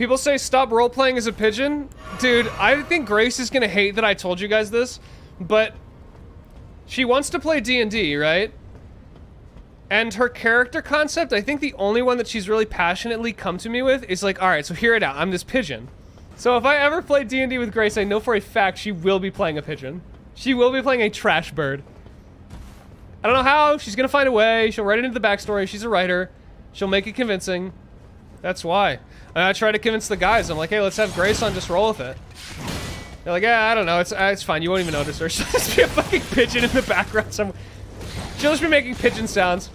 People say stop role-playing as a pigeon. Dude, I think Grace is gonna hate that I told you guys this, but she wants to play D&D, right? And her character concept, I think the only one that she's really passionately come to me with is like, all right, so hear it out. I'm this pigeon. So if I ever play D&D with Grace, I know for a fact she will be playing a pigeon. She will be playing a trash bird. I don't know how. She's gonna find a way. She'll write it into the backstory. She's a writer. She'll make it convincing. That's why. And I try to convince the guys. I'm like, hey, let's have Grace in. Just roll with it. They're like, yeah, I don't know. It's uh, it's fine. You won't even notice her. She'll just be a fucking pigeon in the background somewhere. She'll just be making pigeon sounds.